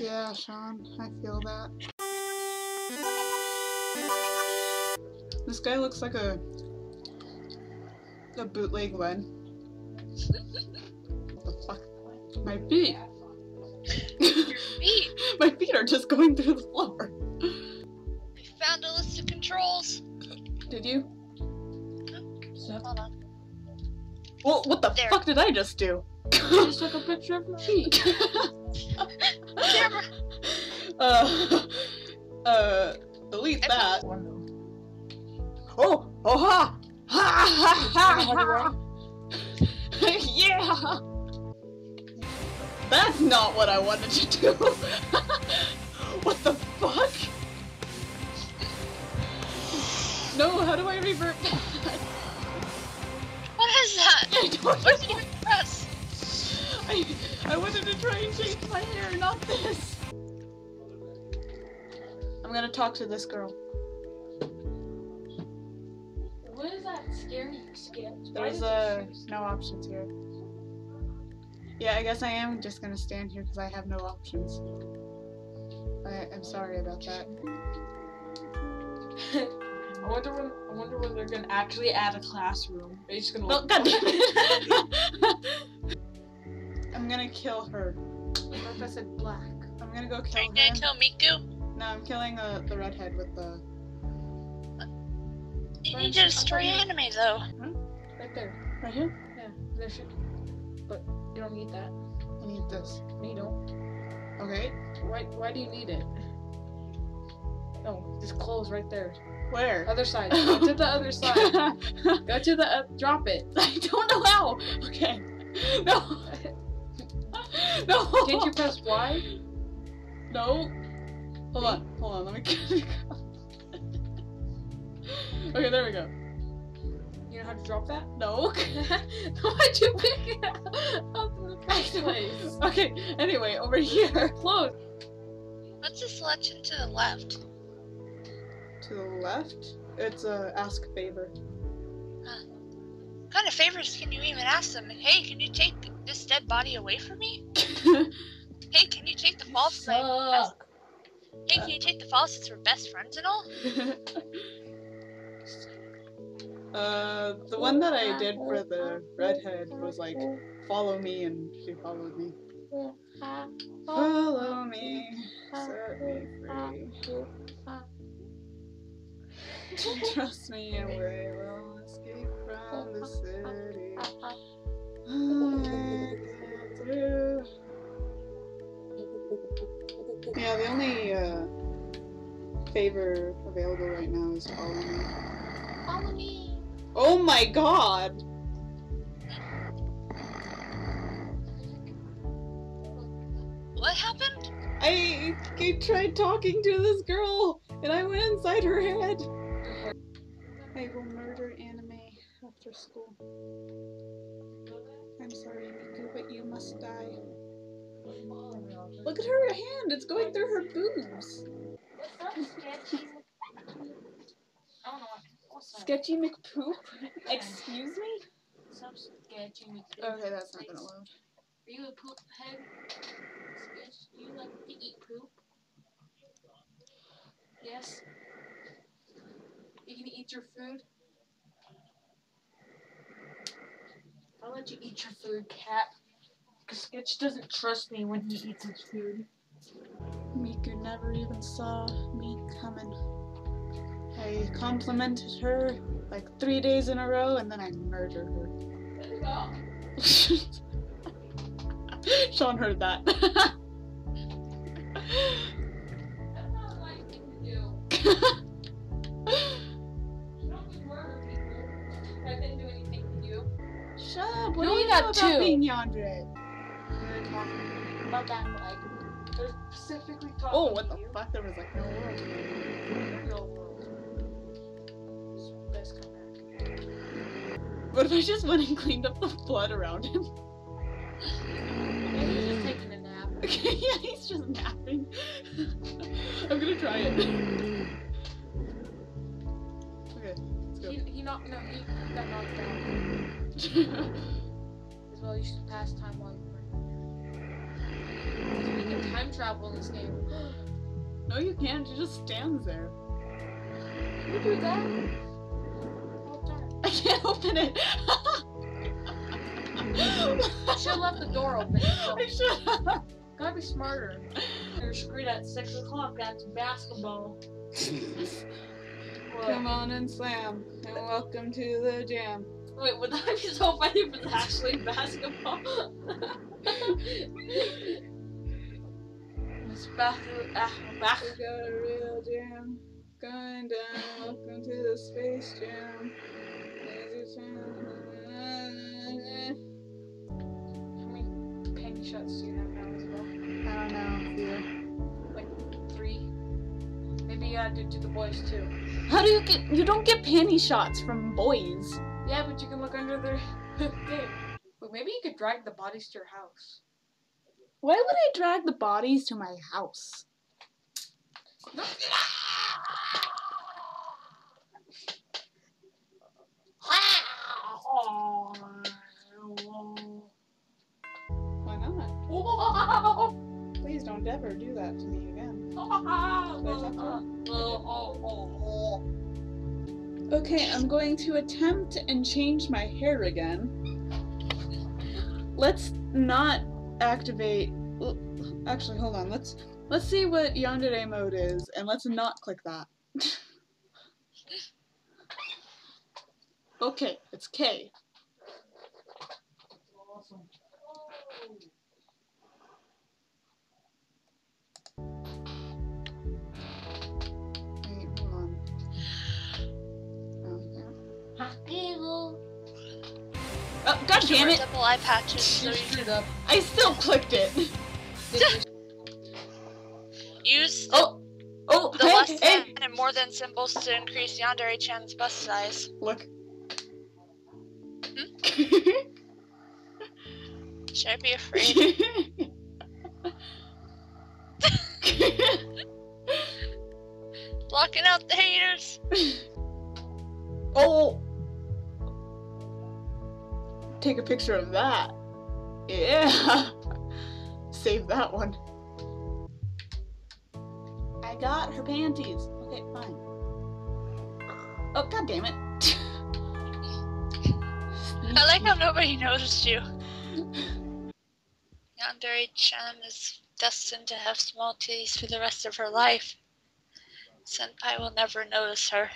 Yeah, Sean, I feel that. This guy looks like a a bootleg Len. What the fuck? My feet. Your feet. My feet are just going through the floor. I found a list of controls. Did you? Hold on. Well, what the There. fuck did I just do? I just took a picture of my feet. Camera. uh, uh, delete that. Oh, oh ha! Ha ha ha! yeah! That's not what I wanted to do. what the fuck? No, how do I revert back? What is that? I, I wanted to try and change my hair, not this. I'm gonna talk to this girl. What is that scary sketch? There's uh, no options here. Yeah, I guess I am just gonna stand here because I have no options. I, I'm sorry about that. I wonder when I wonder when they're gonna actually add a classroom. They're just gonna like, God damn it! Kill her. What if I said black? I'm gonna go kill Are you gonna kill Miku? No, I'm killing uh, the redhead with the. You need to destroy anime though. Right there. Right here? Yeah, there should. But you don't need that. I need this. No, you don't. Okay. Why? Why do you need it? No, just close right there. Where? Other side. Go to the other side. Go to the. Uh, drop it. I don't know how. Okay. No. No. Can't you press Y? No. Hold on. Hold on. Let me get it. okay, there we go. You know how to drop that? No. Why'd you pick it up in the first place? okay. Anyway, over here. Close. What's the selection to the left? To the left, it's a ask favor. What kind of favors can you even ask them? Hey, can you take this dead body away from me? Hey, can you take the fall since I- Suck. Hey, can you take the fall since we're best friends and all? uh, the one that I did for the redhead was like, follow me, and she followed me. Follow me, set me free. Trust me, and we will escape from the city. Favor available right now is follow me. Follow me. Oh my god! What happened? I, I tried talking to this girl, and I went inside her head. I will murder anime after school. I'm sorry, Miku, but you must die. Look at her hand, it's going through her boobs. I don't know what. Sketchy McPoop? Excuse me? Some sketchy with Okay, that's not gonna load. Are you a poop head? Sketch, do you like to eat poop? Yes. You can eat your food. I'll let you eat your food, cat. Cause Sketch doesn't trust me when he eats his food. Miku never even saw me coming. I complimented her like three days in a row and then I murdered her. Sean heard that. That's not the right thing to do. You don't just murder people. I didn't do anything to you. Shut up! What You do you know got about two. being Yandere? We were talking About that, like, they're specifically talking Oh, what the you. fuck? There was like no world. No world. Let's come back. What if I just went and cleaned up the blood around him? Maybe he's just taking a nap. Okay, yeah, he's just napping. I'm gonna try it. Okay, let's go. He, he not no he got knocked down. As well, you should pass time while can time travel in this game. No, you can't. She just stands there. You do that? All the time. I can't open it. Should have left the door open. So. I should. Gotta be smarter. You're screwed at six o'clock. That's basketball. Come on and slam, and welcome to the jam. Wait, would that be so funny if it's actually basketball? it's basketball. Ah, We got a real jam going down. Welcome to the space jam. How many penny shots do you have now as well? I don't know. Few. Three. Maybe you gotta do it to the boys too. How do you get? You don't get panty shots from boys. Yeah, but you can look under their thing. But maybe you could drag the bodies to your house. Why would I drag the bodies to my house? Why not? Please don't ever do that to me again. Okay, I'm going to attempt and change my hair again. Let's not activate. Actually, hold on. Let's let's see what yandere mode is, and let's not click that. okay, it's K. Hold on. Oh, yeah. Oh, god damn it! Double eye patches. So You you screwed up. I still clicked it. use Oh, oh, the hey, less hey! and more than symbols to increase Yandere Chan's bust size. Look. Hmm? Should I be afraid? Blocking out the haters. oh! Take a picture of that. Yeah! Save that one. I got her panties. Okay, fine. Oh, god damn it. I like how nobody noticed you. Yandere Chan is destined to have small titties for the rest of her life. Senpai will never notice her.